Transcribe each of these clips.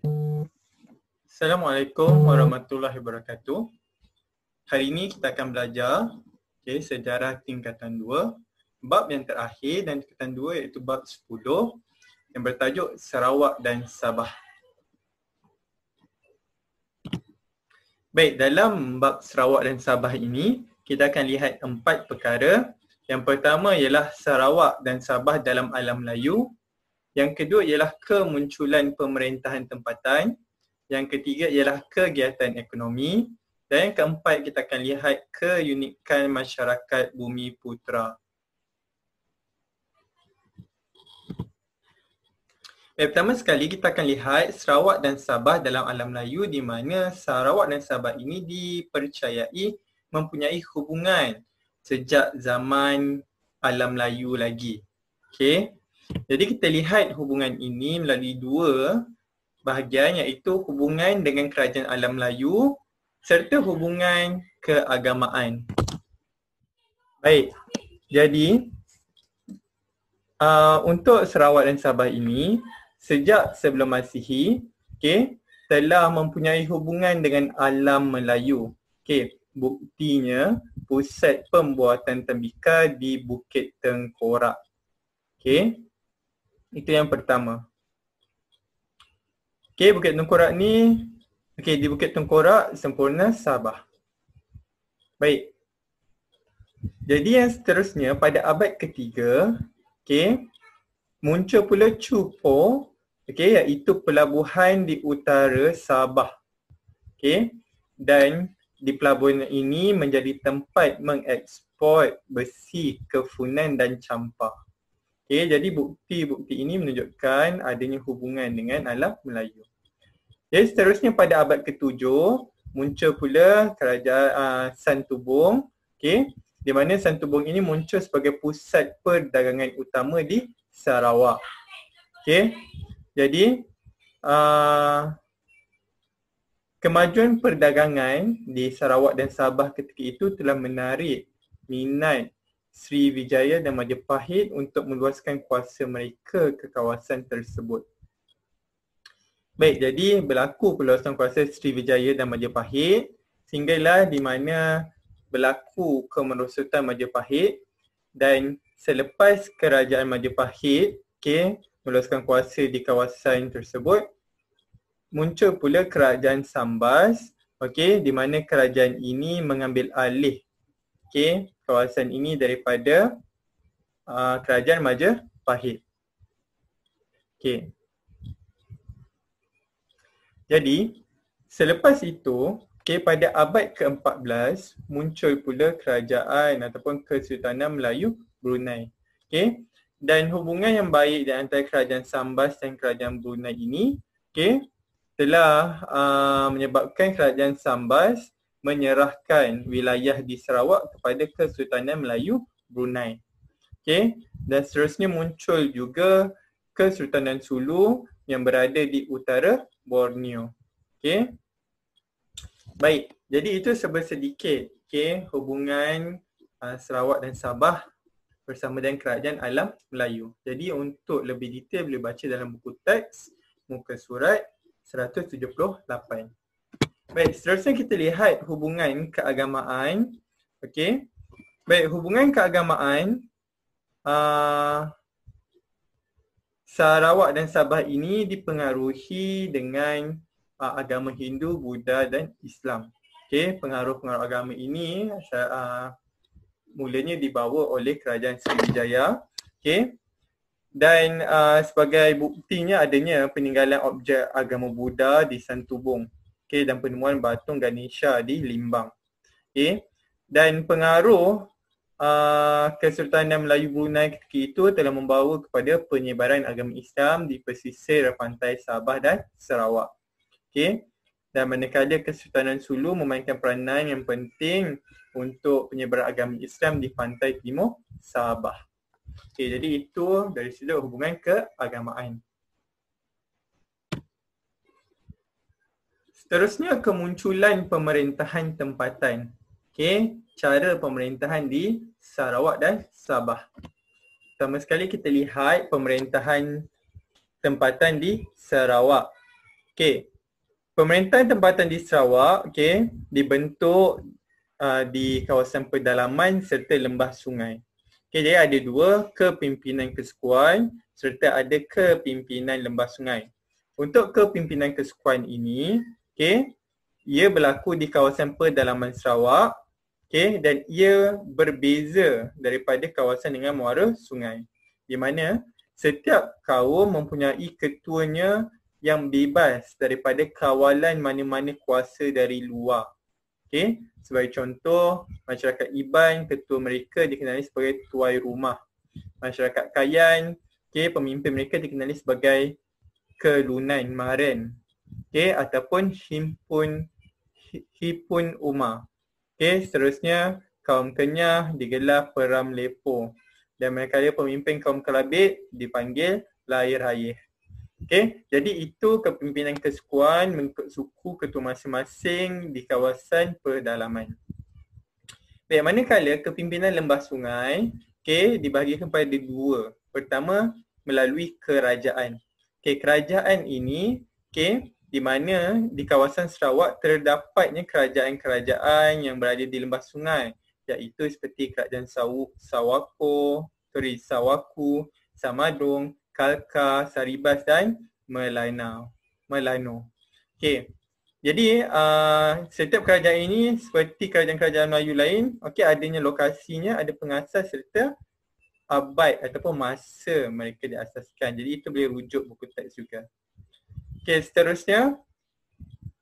Assalamualaikum warahmatullahi wabarakatuh. Hari ini kita akan belajar okay, sejarah tingkatan 2. Bab yang terakhir dan tingkatan 2 iaitu bab 10 yang bertajuk Sarawak dan Sabah. Baik, dalam bab Sarawak dan Sabah ini kita akan lihat empat perkara. Yang pertama ialah Sarawak dan Sabah dalam alam Melayu. Yang kedua ialah kemunculan pemerintahan tempatan. Yang ketiga ialah kegiatan ekonomi. Dan yang keempat kita akan lihat keunikan masyarakat bumi putra. Yang pertama sekali kita akan lihat Sarawak dan Sabah dalam alam Melayu di mana Sarawak dan Sabah ini dipercayai mempunyai hubungan sejak zaman alam Melayu lagi. Okay. Jadi kita lihat hubungan ini melalui dua bahagian iaitu hubungan dengan kerajaan alam Melayu serta hubungan keagamaan. Baik, jadi uh, untuk Sarawak dan Sabah ini sejak sebelum Masihi okay, telah mempunyai hubungan dengan alam Melayu. Okay, buktinya pusat pembuatan tembikar di Bukit Tengkorak. Okay, itu yang pertama. Okey, Bukit Tengkorak ni okey di Bukit Tengkorak sempurna Sabah. Baik. Jadi yang seterusnya pada abad ketiga, okey, muncul pula Cupo, okey, iaitu pelabuhan di utara Sabah. Okey. Dan di pelabuhan ini menjadi tempat mengeksport besi, kefunan dan campur. Okay, jadi bukti-bukti ini menunjukkan adanya hubungan dengan alam Melayu. Jadi seterusnya pada abad ke-7 muncul pula kerajaan uh, Santubong. Okay, di mana Santubong ini muncul sebagai pusat perdagangan utama di Sarawak. Okay, jadi uh, kemajuan perdagangan di Sarawak dan Sabah ketika itu telah menarik minat Sriwijaya dan Majapahit untuk meluaskan kuasa mereka ke kawasan tersebut. Baik, jadi berlaku peluasan kuasa Sriwijaya dan Majapahit sehinggalah di mana berlaku kemerosotan Majapahit dan selepas kerajaan Majapahit okay, meluaskan kuasa di kawasan tersebut muncul pula kerajaan Sambas okay, di mana kerajaan ini mengambil alih okay, kawasan ini daripada uh, kerajaan Majapahit. Okey. Jadi selepas itu, okay, pada abad ke-14 muncul pula kerajaan ataupun Kesultanan Melayu Brunei. Okey. Dan hubungan yang baik di antara kerajaan Sambas dan kerajaan Brunei ini, okey, telah uh, menyebabkan kerajaan Sambas menyerahkan wilayah di Sarawak kepada Kesultanan Melayu Brunei. Okey, dan seterusnya muncul juga Kesultanan Sulu yang berada di utara Borneo. Okey. Baik, jadi itu sedikit okey hubungan uh, Sarawak dan Sabah bersama dengan kerajaan alam Melayu. Jadi untuk lebih detail boleh baca dalam buku teks muka surat 178. Baik, seterusnya kita lihat hubungan keagamaan. Okey. Baik, hubungan keagamaan uh, Sarawak dan Sabah ini dipengaruhi dengan uh, agama Hindu, Buddha dan Islam. Okey, pengaruh-pengaruh agama ini uh, mulanya dibawa oleh kerajaan Sriwijaya. Okey. Dan uh, sebagai buktinya adanya peninggalan objek agama Buddha di Santubong okay, dan penemuan batung Ganesha di Limbang. Okay. Dan pengaruh uh, Kesultanan Melayu Brunei ketika itu telah membawa kepada penyebaran agama Islam di pesisir pantai Sabah dan Sarawak. Okay. Dan manakala Kesultanan Sulu memainkan peranan yang penting untuk penyebaran agama Islam di pantai timur Sabah. Okay, jadi itu dari sudut hubungan keagamaan. Seterusnya kemunculan pemerintahan tempatan. Okey, cara pemerintahan di Sarawak dan Sabah. Pertama sekali kita lihat pemerintahan tempatan di Sarawak. Okey. Pemerintahan tempatan di Sarawak okey dibentuk uh, di kawasan pedalaman serta lembah sungai. Okey, jadi ada dua kepimpinan kesekuan serta ada kepimpinan lembah sungai. Untuk kepimpinan kesekuan ini, okey, ia berlaku di kawasan pedalaman Sarawak okey dan ia berbeza daripada kawasan dengan muara sungai. Di mana setiap kaum mempunyai ketuanya yang bebas daripada kawalan mana-mana kuasa dari luar. Okey, sebagai contoh masyarakat Iban, ketua mereka dikenali sebagai tuai rumah. Masyarakat Kayan, okey, pemimpin mereka dikenali sebagai kelunan maren. Okey, ataupun himpun hipun umar. Okey, seterusnya kaum Kenyah digelar Peram Lepo dan mereka ada pemimpin kaum Kelabit dipanggil Lahir Hayih. Okey, jadi itu kepimpinan kesekuan mengikut suku ketua masing-masing di kawasan pedalaman. Baik, manakala kepimpinan lembah sungai okey dibahagikan pada dua. Pertama, melalui kerajaan. Okey, kerajaan ini okey di mana di kawasan Sarawak terdapatnya kerajaan-kerajaan yang berada di lembah sungai iaitu seperti kerajaan Sawako, sorry, Sawaku, Samadong, Kalka, Saribas dan Melana. Melano. Okey. Jadi uh, setiap kerajaan ini seperti kerajaan-kerajaan Melayu lain, okey adanya lokasinya, ada pengasas serta abad ataupun masa mereka diasaskan. Jadi itu boleh rujuk buku teks juga. Okey, seterusnya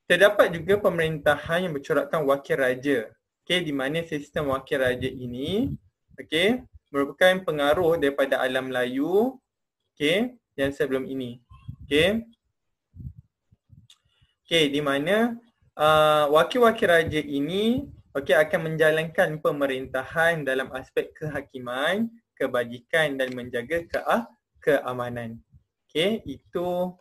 terdapat juga pemerintahan yang bercorakkan wakil raja okay, di mana sistem wakil raja ini okay, merupakan pengaruh daripada alam Melayu okay, yang sebelum ini. Okay. Okay, di mana uh, wakil-wakil raja ini okay, akan menjalankan pemerintahan dalam aspek kehakiman, kebajikan dan menjaga ke- keamanan. Okay, itu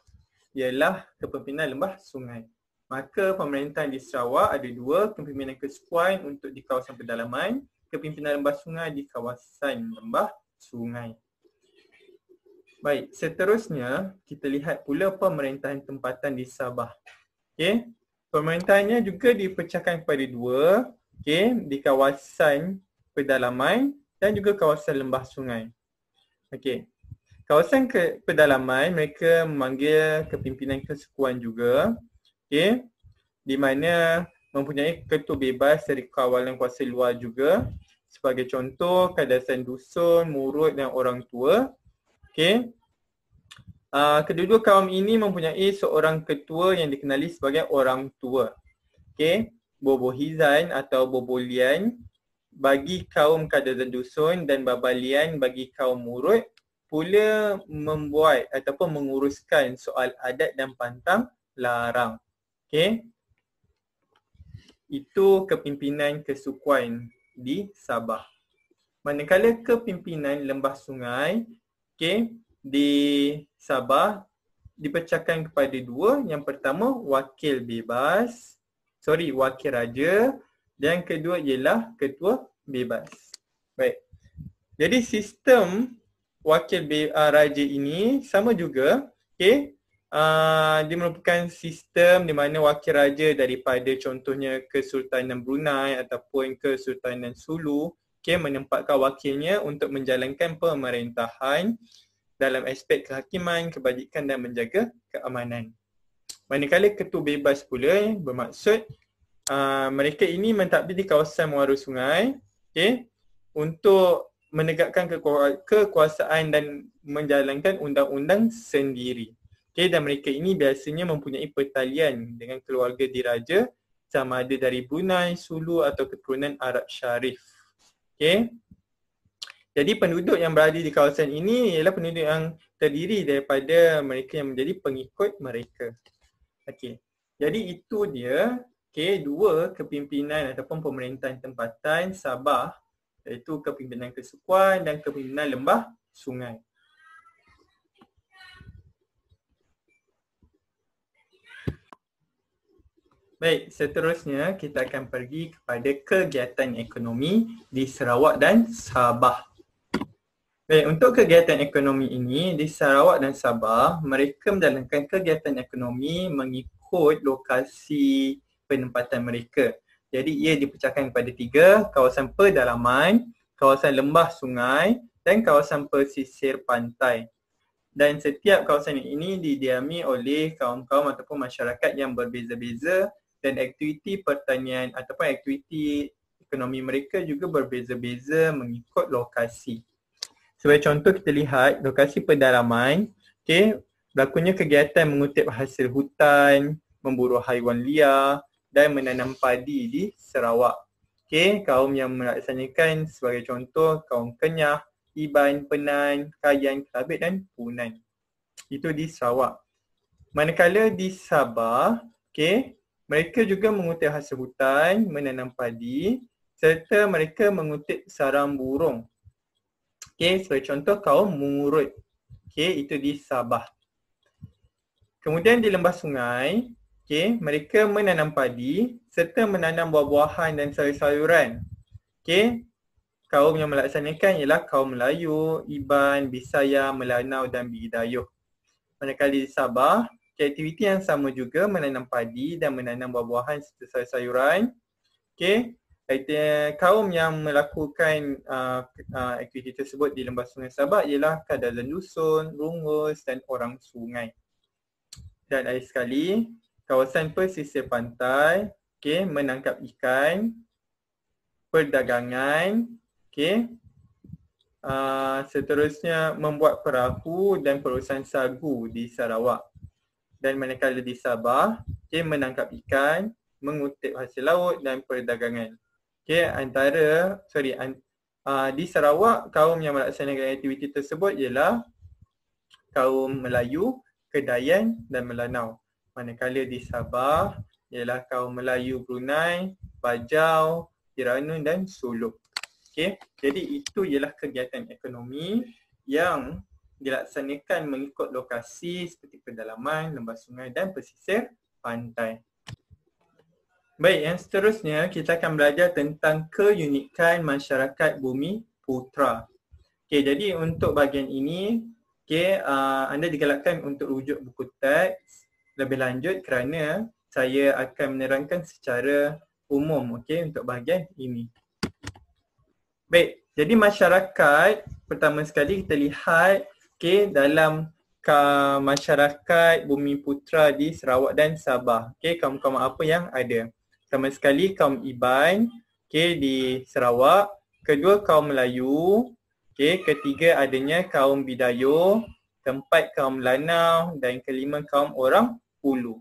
ialah kepimpinan lembah sungai. Maka pemerintahan di Sarawak ada dua, kepimpinan kesekuan untuk di kawasan pedalaman, kepimpinan lembah sungai di kawasan lembah sungai. Baik, seterusnya kita lihat pula pemerintahan tempatan di Sabah. Okey. Pemerintahannya juga dipecahkan kepada dua, okey, di kawasan pedalaman dan juga kawasan lembah sungai. Okey. Kawasan ke pedalaman mereka memanggil kepimpinan kesekuan juga okay, di mana mempunyai ketua bebas dari kawalan kuasa luar juga sebagai contoh kadasan dusun, murut dan orang tua. Okay. Uh, kedua-dua kaum ini mempunyai seorang ketua yang dikenali sebagai orang tua. Okay. Bobo Hizan atau Bobo Lian bagi kaum kadasan dusun dan babalian bagi kaum murut pula membuat ataupun menguruskan soal adat dan pantang larang. Okay. Itu kepimpinan kesukuan di Sabah. Manakala kepimpinan lembah sungai okay, di Sabah dipecahkan kepada dua. Yang pertama wakil bebas, sorry wakil raja dan kedua ialah ketua bebas. Baik. Jadi sistem wakil uh, raja ini sama juga okay, uh, dia merupakan sistem di mana wakil raja daripada contohnya Kesultanan Brunei ataupun Kesultanan Sulu okay, menempatkan wakilnya untuk menjalankan pemerintahan dalam aspek kehakiman, kebajikan dan menjaga keamanan. Manakala ketua bebas pula bermaksud uh, mereka ini mentadbir di kawasan muara sungai okay, untuk menegakkan kekuasaan dan menjalankan undang-undang sendiri. Okay, dan mereka ini biasanya mempunyai pertalian dengan keluarga diraja sama ada dari Brunei, Sulu atau keturunan Arab Syarif. Okay. Jadi penduduk yang berada di kawasan ini ialah penduduk yang terdiri daripada mereka yang menjadi pengikut mereka. Okay. Jadi itu dia okay, dua kepimpinan ataupun pemerintahan tempatan Sabah iaitu kepimpinan kesukuan dan kepimpinan lembah sungai. Baik, seterusnya kita akan pergi kepada kegiatan ekonomi di Sarawak dan Sabah. Baik, untuk kegiatan ekonomi ini di Sarawak dan Sabah, mereka menjalankan kegiatan ekonomi mengikut lokasi penempatan mereka. Jadi ia dipecahkan kepada tiga, kawasan pedalaman, kawasan lembah sungai dan kawasan pesisir pantai. Dan setiap kawasan ini didiami oleh kaum-kaum ataupun masyarakat yang berbeza-beza dan aktiviti pertanian ataupun aktiviti ekonomi mereka juga berbeza-beza mengikut lokasi. Sebagai contoh kita lihat lokasi pedalaman, okay, berlakunya kegiatan mengutip hasil hutan, memburu haiwan liar dan menanam padi di Sarawak. Okay, kaum yang melaksanakan sebagai contoh kaum Kenyah, Iban, Penan, Kayan, Kelabit dan Punan. Itu di Sarawak. Manakala di Sabah, okay, mereka juga mengutip hasil hutan, menanam padi serta mereka mengutip sarang burung Okay, sebagai contoh kaum Murut. Okay, itu di Sabah. Kemudian di lembah sungai, okay, mereka menanam padi serta menanam buah-buahan dan sayur-sayuran. Okay, kaum yang melaksanakan ialah kaum Melayu, Iban, Bisaya, Melanau dan Bidayuh. Manakala di Sabah, aktiviti yang sama juga menanam padi dan menanam buah-buahan serta sayur-sayuran. Okay, kaum yang melakukan uh, uh, aktiviti tersebut di lembah sungai Sabak ialah kadalan dusun, rungus dan orang sungai. Dan akhir sekali, kawasan pesisir pantai okay, menangkap ikan, perdagangan, okay, uh, seterusnya membuat perahu dan perusahaan sagu di Sarawak. Dan manakala di Sabah, okay, menangkap ikan, mengutip hasil laut dan perdagangan. Okay, antara, sorry, an, uh, di Sarawak kaum yang melaksanakan aktiviti tersebut ialah kaum Melayu, Kedayan dan Melanau. Manakala di Sabah ialah kaum Melayu Brunei, Bajau, Terengganu dan Suluk. Okay, jadi itu ialah kegiatan ekonomi yang dilaksanakan mengikut lokasi seperti pedalaman, lembah sungai dan pesisir pantai. Baik, yang seterusnya kita akan belajar tentang keunikan masyarakat bumi putra. Okay, jadi untuk bahagian ini, okay, uh, anda digalakkan untuk rujuk buku teks lebih lanjut kerana saya akan menerangkan secara umum okay, untuk bahagian ini. Baik, jadi masyarakat pertama sekali kita lihat okay, dalam ka masyarakat bumi putra di Sarawak dan Sabah. Okay, kaum-kaum apa yang ada? Pertama sekali kaum Iban okay, di Sarawak. Kedua kaum Melayu. Okay, ketiga adanya kaum Bidayo. Keempat kaum Lanau dan kelima kaum orang Ulu.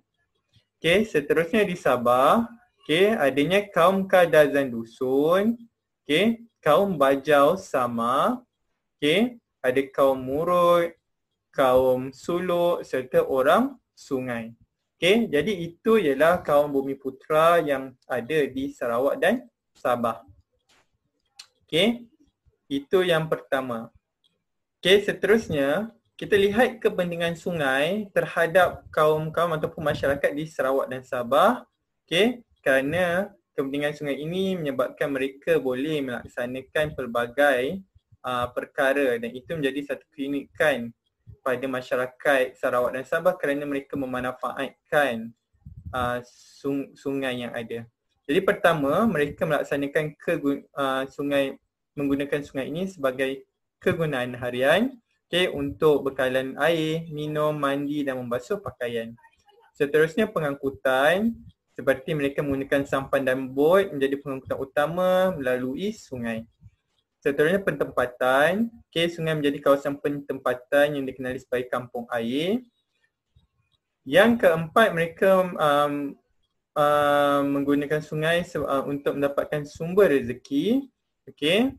Okay, seterusnya di Sabah. Okay, adanya kaum Kadazan Dusun. Okay, kaum Bajau Sama. Okay, ada kaum Murut, kaum Suluk serta orang Sungai. Okay, jadi itu ialah kaum bumi putra yang ada di Sarawak dan Sabah. Okay, itu yang pertama. Okay, seterusnya kita lihat kepentingan sungai terhadap kaum-kaum ataupun masyarakat di Sarawak dan Sabah. Okay, kerana kepentingan sungai ini menyebabkan mereka boleh melaksanakan pelbagai uh, perkara dan itu menjadi satu keunikan pada masyarakat Sarawak dan Sabah kerana mereka memanfaatkan uh, sung- sungai yang ada. Jadi pertama, mereka melaksanakan ke uh, sungai menggunakan sungai ini sebagai kegunaan harian okay, untuk bekalan air, minum, mandi dan membasuh pakaian. Seterusnya pengangkutan seperti mereka menggunakan sampan dan bot menjadi pengangkutan utama melalui sungai. Seterusnya pentempatan. Okay, sungai menjadi kawasan pentempatan yang dikenali sebagai kampung air. Yang keempat, mereka um, uh, menggunakan sungai uh, untuk mendapatkan sumber rezeki. Okay.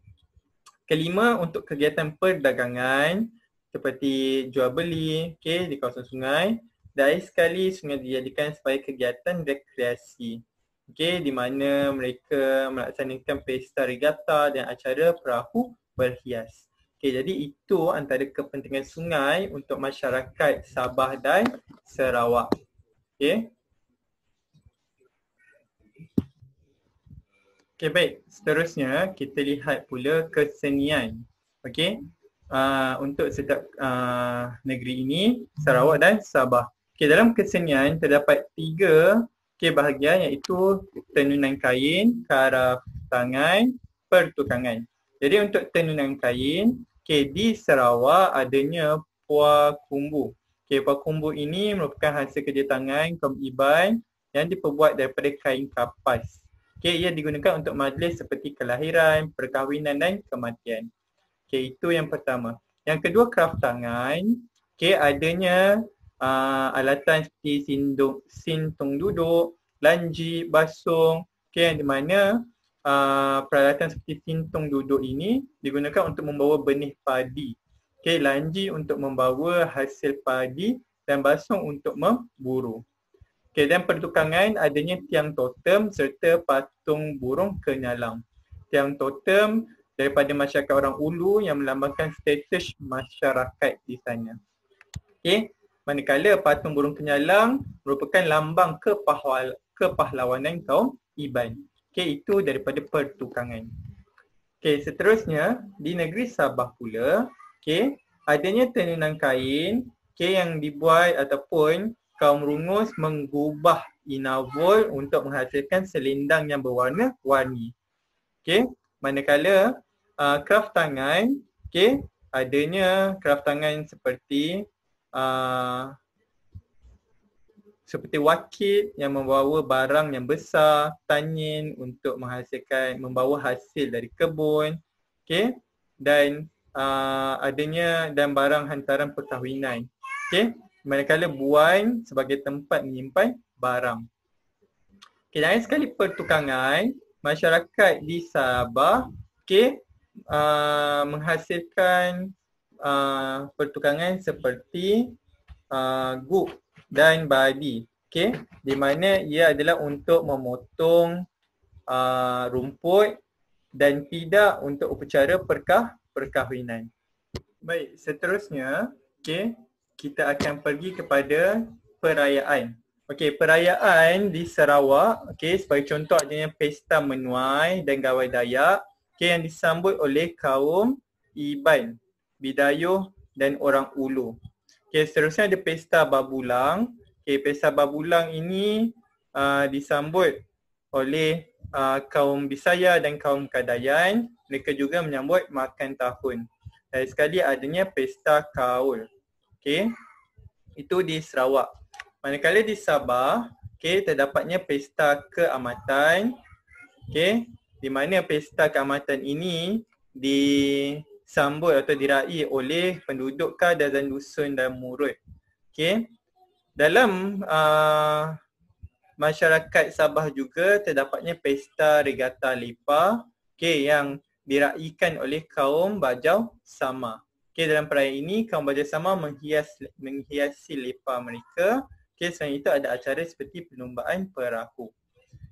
Kelima, untuk kegiatan perdagangan seperti jual beli okay, di kawasan sungai. Dan sekali, sungai dijadikan sebagai kegiatan rekreasi okay, di mana mereka melaksanakan pesta regata dan acara perahu berhias. Okay, jadi itu antara kepentingan sungai untuk masyarakat Sabah dan Sarawak. Okay. Okay, baik. Seterusnya kita lihat pula kesenian. Okay. Uh, untuk setiap uh, negeri ini, Sarawak dan Sabah. Okay, dalam kesenian terdapat tiga okay, bahagian iaitu tenunan kain, karaf tangan, pertukangan. Jadi untuk tenunan kain, okay, di Sarawak adanya puah kumbu. Okay, puah kumbu ini merupakan hasil kerja tangan kaum Iban yang diperbuat daripada kain kapas. Okay, ia digunakan untuk majlis seperti kelahiran, perkahwinan dan kematian. Okay, itu yang pertama. Yang kedua, kraft tangan. Okay, adanya uh, alatan seperti sindung, sintung duduk, lanji, basung. Okay, yang di mana uh, peralatan seperti sintung duduk ini digunakan untuk membawa benih padi. Okay, lanji untuk membawa hasil padi dan basung untuk memburu. Okay, dan pertukangan adanya tiang totem serta patung burung kenyalang. Tiang totem daripada masyarakat orang Ulu yang melambangkan status masyarakat di sana. Okay, manakala patung burung kenyalang merupakan lambang kepahwal, kepahlawanan kaum Iban. Okay, itu daripada pertukangan. Okay, seterusnya di negeri Sabah pula, okay, adanya tenunan kain okay, yang dibuat ataupun kaum rungus mengubah inavol untuk menghasilkan selendang yang berwarna-warni. Okey, manakala uh, kraft tangan, okey, adanya kraft tangan seperti uh, seperti wakil yang membawa barang yang besar, tanin untuk menghasilkan membawa hasil dari kebun, okey, dan uh, adanya dan barang hantaran perkahwinan. Okey, manakala buan sebagai tempat menyimpan barang. Okay, dan sekali pertukangan, masyarakat di Sabah okay, uh, menghasilkan uh, pertukangan seperti uh, guk dan badi. Okay, di mana ia adalah untuk memotong uh, rumput dan tidak untuk upacara perkah perkahwinan. Baik, seterusnya, okay, kita akan pergi kepada perayaan. Okey, perayaan di Sarawak, okey, sebagai contoh adanya pesta menuai dan gawai Dayak, okey yang disambut oleh kaum Iban, Bidayuh dan orang Ulu. Okey, seterusnya ada pesta Babulang. Okey, pesta Babulang ini uh, disambut oleh uh, kaum Bisaya dan kaum Kadayan. Mereka juga menyambut makan tahun. Dan sekali adanya pesta Kaul. Okey. Itu di Sarawak. Manakala di Sabah, okey, terdapatnya pesta keamatan. Okey, di mana pesta keamatan ini disambut atau diraih oleh penduduk Kadazan Dusun dan Murut. Okey. Dalam uh, masyarakat Sabah juga terdapatnya pesta regata lipa okey yang diraihkan oleh kaum Bajau Sama. Okay, dalam perayaan ini kaum baja sama menghias menghiasi lepa mereka. Okay, selain itu ada acara seperti perlombaan perahu.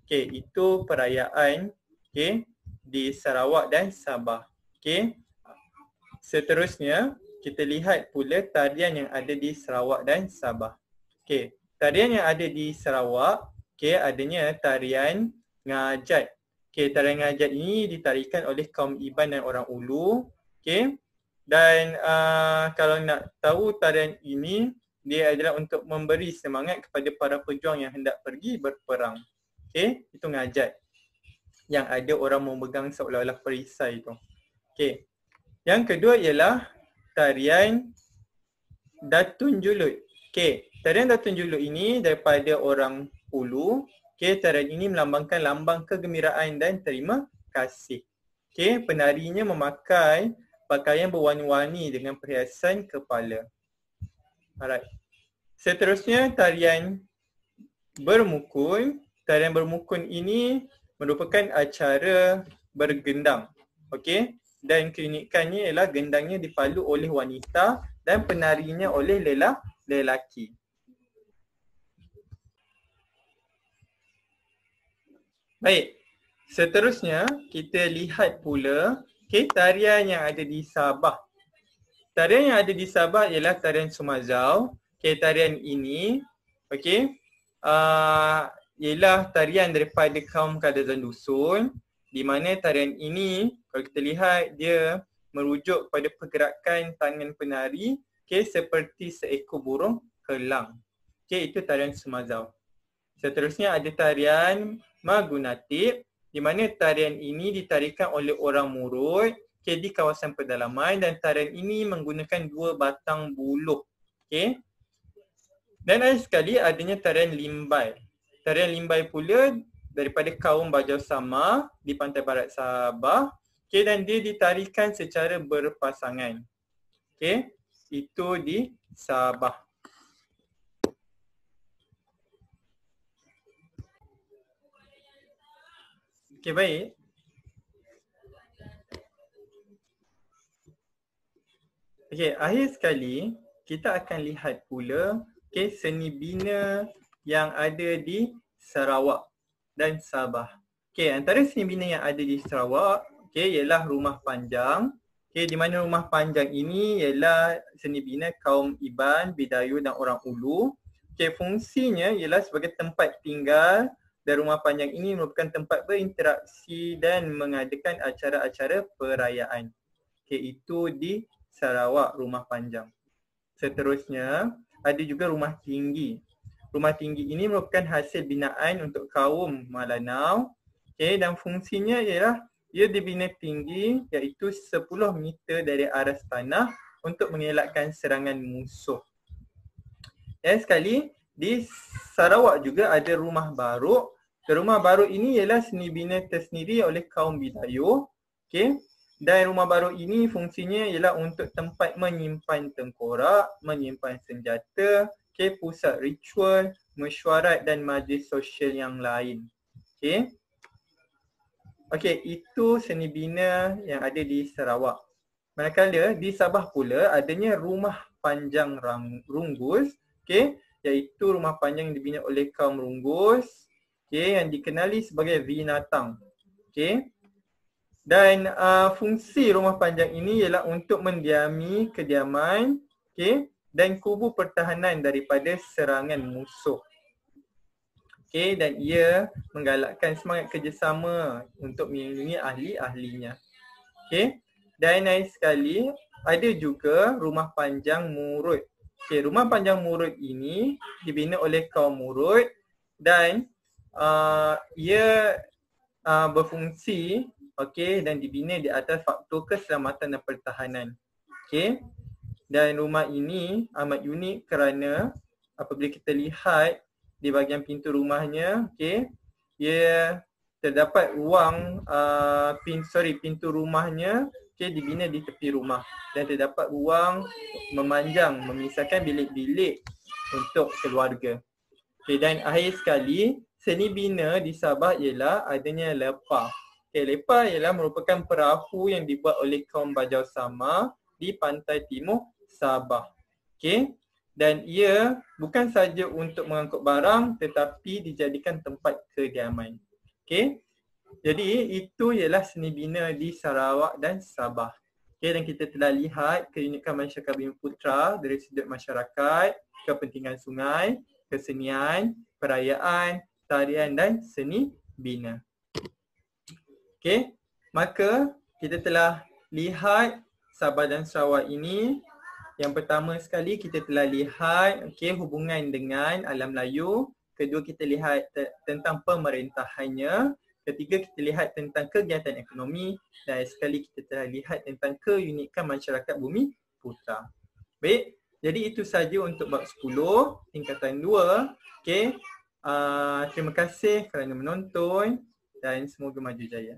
Okay, itu perayaan okay, di Sarawak dan Sabah. Okay. Seterusnya, kita lihat pula tarian yang ada di Sarawak dan Sabah. Okay, tarian yang ada di Sarawak, okay, adanya tarian ngajat. Okay, tarian ngajat ini ditarikan oleh kaum Iban dan orang Ulu. Okay. Dan uh, kalau nak tahu tarian ini, dia adalah untuk memberi semangat kepada para pejuang yang hendak pergi berperang. Okay, itu ngajat. Yang ada orang memegang seolah-olah perisai itu. Okay. Yang kedua ialah tarian Datun Julut. Okay, tarian Datun Julut ini daripada orang Ulu. Okay, tarian ini melambangkan lambang kegembiraan dan terima kasih. Okay, penarinya memakai pakaian berwarna-warni dengan perhiasan kepala. Alright. Seterusnya tarian bermukun. Tarian bermukun ini merupakan acara bergendang. Okey. Dan keunikannya ialah gendangnya dipalu oleh wanita dan penarinya oleh lela lelaki. Baik. Seterusnya kita lihat pula Okay, tarian yang ada di Sabah. Tarian yang ada di Sabah ialah tarian Sumazau. Okay, tarian ini okay, uh, ialah tarian daripada kaum Kadazan Dusun di mana tarian ini kalau kita lihat dia merujuk pada pergerakan tangan penari okay, seperti seekor burung kelang. Okay, itu tarian Sumazau. Seterusnya ada tarian Magunatip di mana tarian ini ditarikan oleh orang murut okay, di kawasan pedalaman dan tarian ini menggunakan dua batang buluh. Okay. Dan ada sekali adanya tarian Limbai. Tarian Limbai pula daripada kaum Bajau Sama di pantai barat Sabah. Okay, dan dia ditarikan secara berpasangan. Okay. Itu di Sabah. Okay, baik. Okay, akhir sekali kita akan lihat pula okay, seni bina yang ada di Sarawak dan Sabah. Okay, antara seni bina yang ada di Sarawak okay, ialah rumah panjang. Okay, di mana rumah panjang ini ialah seni bina kaum Iban, Bidayu dan orang Ulu. Okay, fungsinya ialah sebagai tempat tinggal dan rumah panjang ini merupakan tempat berinteraksi dan mengadakan acara-acara perayaan. Okay, itu di Sarawak rumah panjang. Seterusnya, ada juga rumah tinggi. Rumah tinggi ini merupakan hasil binaan untuk kaum Malanau. Okay, dan fungsinya ialah ia dibina tinggi iaitu 10 meter dari aras tanah untuk mengelakkan serangan musuh. Dan sekali, di Sarawak juga ada rumah baruk Rumah baru ini ialah seni bina tersendiri oleh kaum Bidayu. Okay. Dan rumah baru ini fungsinya ialah untuk tempat menyimpan tengkorak, menyimpan senjata, okay, pusat ritual, mesyuarat dan majlis sosial yang lain. Okay. Okay, itu seni bina yang ada di Sarawak. Manakala di Sabah pula adanya rumah panjang runggus, okay, iaitu rumah panjang yang dibina oleh kaum runggus okay, yang dikenali sebagai binatang. Okay. Dan uh, fungsi rumah panjang ini ialah untuk mendiami kediaman okay, dan kubu pertahanan daripada serangan musuh. Okay, dan ia menggalakkan semangat kerjasama untuk melindungi ahli-ahlinya. Okay. Dan lain sekali, ada juga rumah panjang murut. Okay, rumah panjang murut ini dibina oleh kaum murut dan uh, ia uh, berfungsi okey dan dibina di atas faktor keselamatan dan pertahanan. Okey. Dan rumah ini amat unik kerana apabila kita lihat di bahagian pintu rumahnya, okey, ia terdapat ruang uh, pin sorry pintu rumahnya okey dibina di tepi rumah dan terdapat ruang memanjang memisahkan bilik-bilik untuk keluarga. Okey dan akhir sekali seni bina di Sabah ialah adanya lepah. Okay, lepah ialah merupakan perahu yang dibuat oleh kaum Bajau Sama di pantai timur Sabah. Okay. Dan ia bukan saja untuk mengangkut barang tetapi dijadikan tempat kediaman. Okay. Jadi itu ialah seni bina di Sarawak dan Sabah. Okay, dan kita telah lihat keunikan masyarakat Bumi Putra dari sudut masyarakat, kepentingan sungai, kesenian, perayaan, tarian dan seni bina. Okey, maka kita telah lihat Sabah dan Sarawak ini. Yang pertama sekali kita telah lihat okey hubungan dengan alam Melayu. Kedua kita lihat tentang pemerintahannya. Ketiga kita lihat tentang kegiatan ekonomi dan sekali kita telah lihat tentang keunikan masyarakat bumi putra. Baik, jadi itu saja untuk bab 10 tingkatan 2. Okey, Uh, terima kasih kerana menonton dan semoga maju jaya.